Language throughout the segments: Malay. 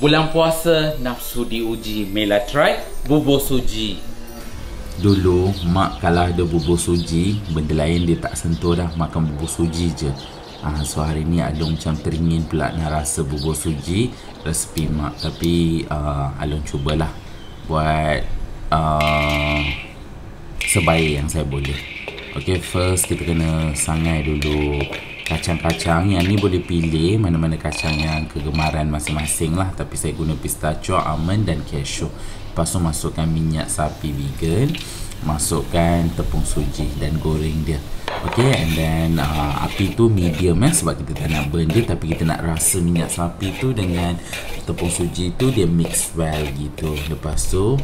Bulan puasa nafsu diuji Mela try bubur suji. Dulu mak kalau ada bubur suji Benda lain dia tak sentuh dah Makan bubur suji je. Ah, so hari ni Along macam teringin pula nak rasa bubur suji Resepi mak. Tapi uh, Along cubalah Buat uh, Sebaik yang saya boleh. Okay first kita kena sangai dulu Kacang-kacang Yang ni boleh pilih Mana-mana kacang yang kegemaran masing-masing lah. Tapi saya guna pistachio, almond dan cashew. Lepas tu masukkan minyak sapi vegan Masukkan tepung suji dan goreng dia. Okay and then uh, api tu medium eh sebab kita tak nak burn dia. Tapi kita nak rasa minyak sapi tu dengan tepung suji tu dia mix well gitu. Lepas tu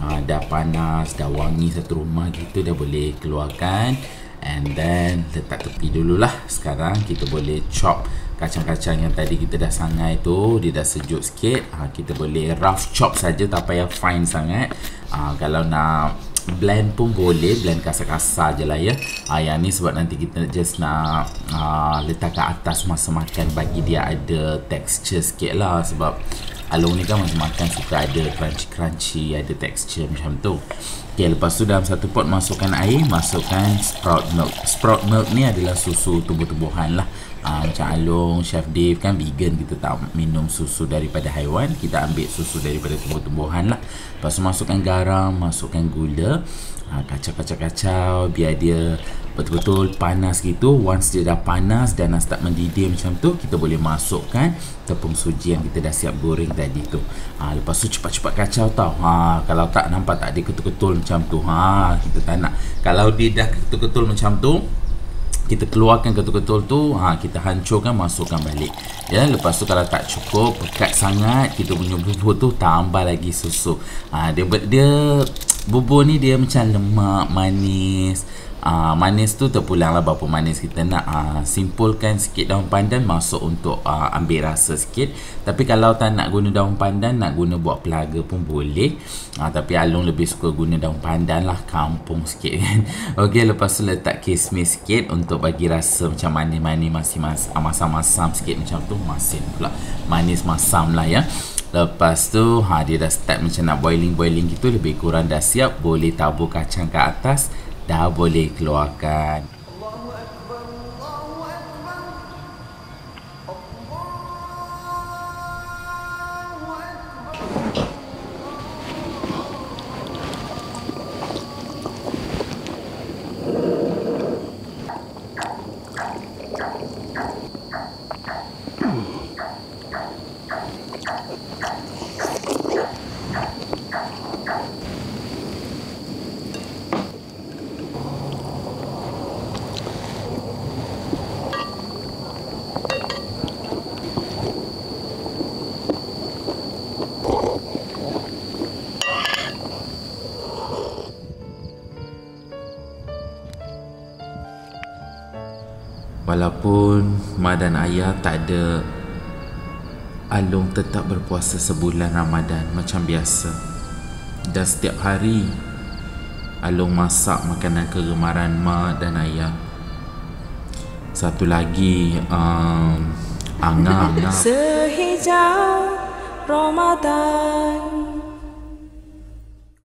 uh, dah panas, dah wangi satu rumah gitu dah boleh keluarkan and then letak tepi dululah. Sekarang kita boleh chop kacang-kacang yang tadi kita dah sangai tu dia dah sejuk sikit. Uh, kita boleh rough chop saja tak payah fine sangat. Uh, kalau nak blend pun boleh blend kasar-kasar je lah ya uh, yang ni sebab nanti kita just nak uh, letak kat atas masa makan bagi dia ada texture sikit lah sebab Along ni kan masa makan suka ada crunchy-crunchy ada texture macam tu. Ok lepas tu dalam satu pot masukkan air masukkan sprout milk. Sprout milk ni adalah susu tumbuh-tumbuhan lah uh, macam Along, Chef Dave kan vegan kita tak minum susu daripada haiwan. Kita ambil susu daripada tumbuh-tumbuhan lah. Lepas tu masukkan garam, masukkan gula. Uh, kacau-kacau-kacau biar dia betul-betul panas gitu. Once dia dah panas dan dah start mendidih macam tu kita boleh masukkan tepung suji yang kita dah siap goreng tadi tu. Ha, lepas tu cepat-cepat kacau tau. Ha, kalau tak nampak tak ada ketul-ketul macam tu? Ha, kita tak nak. Kalau dia dah ketul-ketul macam tu kita keluarkan ketul-ketul tu ha, kita hancurkan masukkan balik. Ya lepas tu kalau tak cukup pekat sangat kita punya bubur tu tambah lagi susu. Ha, dia dia bubur ni dia macam lemak manis uh, manis tu terpulang lah berapa manis kita nak. Uh, simpulkan sikit daun pandan masuk untuk uh, ambil rasa sikit. Tapi kalau tak nak guna daun pandan nak guna buat pelaga pun boleh. Uh, tapi Alung lebih suka guna daun pandan lah kampung sikit kan. Ok lepas tu letak kismis sikit untuk bagi rasa macam manis-manis masih mas masam-masam sikit macam tu. Masin pula. Manis masam lah ya. Lepas tu ha, dia dah start macam nak boiling-boiling gitu Lebih kurang dah siap. Boleh tabur kacang ke atas dah boleh keluarkan Walaupun mak dan ayah tak ada Alung tetap berpuasa sebulan Ramadan macam biasa. Dan setiap hari Alung masak makanan kegemaran mak dan ayah. Satu lagi um, Anga, Anga Sehijau Ramadan